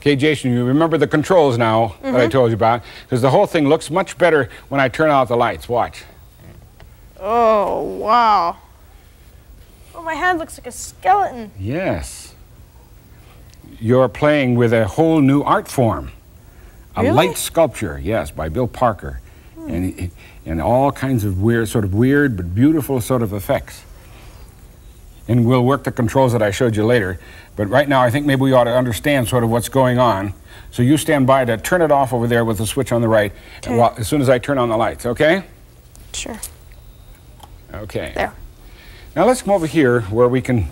Okay, Jason, you remember the controls now mm -hmm. that I Mm-hmm. told you about? Because the whole thing looks much better when I turn out the lights. Watch. Oh, wow. Oh, my hand looks like a skeleton. Yes. You're playing with a whole new art form. A Really? light sculpture, yes, by Bill Parker. And, and all kinds of weird, sort of weird but beautiful sort of effects. And we'll work the controls that I showed you later. But right now, I think maybe we ought to understand sort of what's going on. So you stand by to turn it off over there with the switch on the right while, as soon as I turn on the lights, okay? Sure. Okay. There. Now let's come over here where we can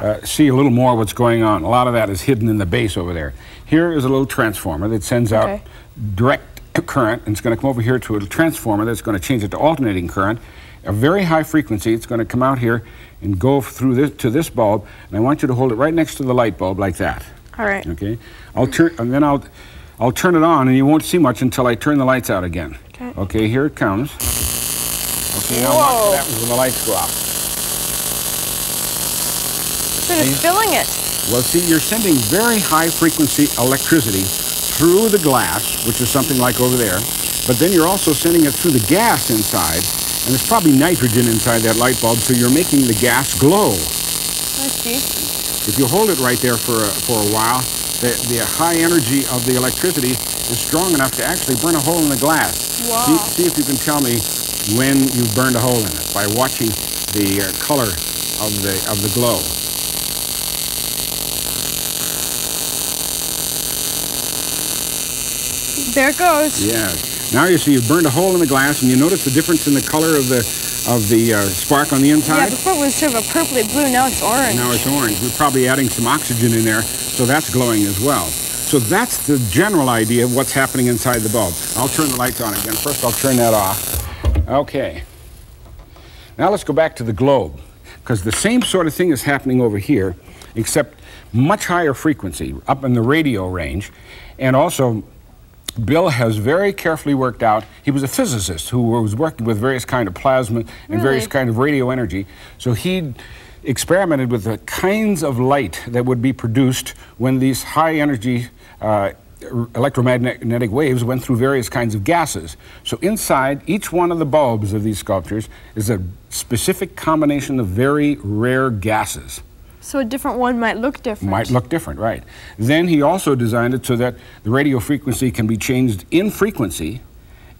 uh, see a little more what's going on. A lot of that is hidden in the base over there. Here is a little transformer that sends out Okay. direct current, and it's going to come over here to a transformer that's going to change it to alternating current, a very high frequency. It's going to come out here and go through this to this bulb, and I want you to hold it right next to the light bulb like that. All right. Okay. I'll turn, and then I'll, I'll turn it on, and you won't see much until I turn the lights out again. Okay. Okay. Here it comes. Okay. Now watch Whoa. what happens when the lights go out. So it's filling it. Well, see, you're sending very high frequency electricity through the glass, which is something like over there, but then you're also sending it through the gas inside, and there's probably nitrogen inside that light bulb, so you're making the gas glow. I see. If you hold it right there for a, for a while, the, the high energy of the electricity is strong enough to actually burn a hole in the glass. Wow. See, see if you can tell me when you've burned a hole in it by watching the uh, color of the, of the glow. There it goes. Yes. Now you see you've burned a hole in the glass, and you notice the difference in the color of the of the uh, spark on the inside. Yeah, before it was sort of a purpley blue, now it's orange. Now it's orange. We're probably adding some oxygen in there, so that's glowing as well. So that's the general idea of what's happening inside the bulb. I'll turn the lights on again. First, I'll turn that off. Okay. Now let's go back to the globe, because the same sort of thing is happening over here, except much higher frequency, up in the radio range, and also Bill has very carefully worked out. He was a physicist who was working with various kind of plasma and various Really? kind of radio energy. So he experimented with the kinds of light that would be produced when these high energy uh, electromagnetic waves went through various kinds of gases. So inside each one of the bulbs of these sculptures is a specific combination of very rare gases So a different one might look different. might look different, right? Then he also designed it so that the radio frequency can be changed in frequency,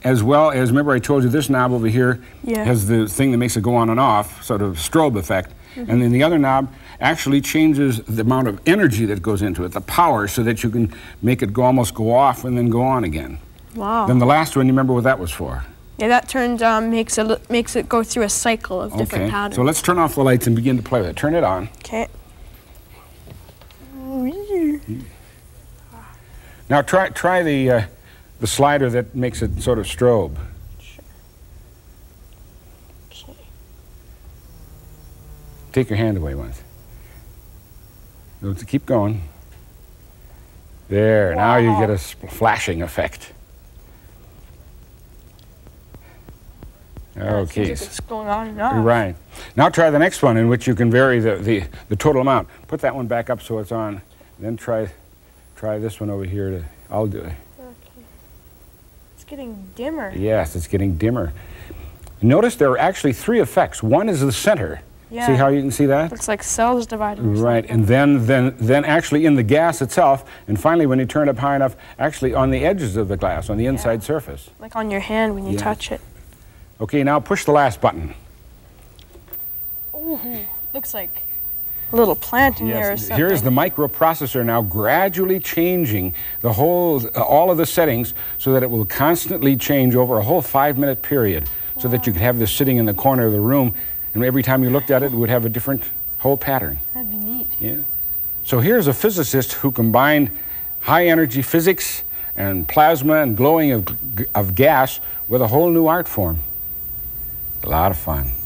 as well as remember I told you this knob over here Yeah. has the thing that makes it go on and off, sort of strobe effect, mm-hmm. and then the other knob actually changes the amount of energy that goes into it, the power, so that you can make it go almost go off and then go on again. Wow. Then the last one, you remember what that was for? Yeah, that turns um, makes it makes it go through a cycle of different patterns. So let's turn off the lights and begin to play with it. Turn it on. Okay. Now try try the uh, the slider that makes it sort of strobe. Sure. Okay. Take your hand away once. Keep going. There, now you get a flashing effect. Okay, Seems like it's going on and on. right. Now try the next one in which you can vary the, the, the total amount. Put that one back up so it's on. Then try try this one over here. To, I'll do it. Okay. It's getting dimmer. Yes, it's getting dimmer. Notice there are actually three effects. One is the center. Yeah. See how you can see that? Looks like cells divided. Right, and then, then, then actually in the gas itself, and finally when you turn it up high enough, actually on the edges of the glass, on the inside surface. Like on your hand when you touch it. Okay, now push the last button. Ooh, looks like a little plant in there or something. here is the microprocessor now gradually changing the whole, uh, all of the settings so that it will constantly change over a whole five-minute period, so that you could have this sitting in the corner of the room, and every time you looked at it, it would have a different whole pattern. That'd be neat. Yeah. So here's a physicist who combined high energy physics and plasma and glowing of, of gas with a whole new art form. A lot of fun.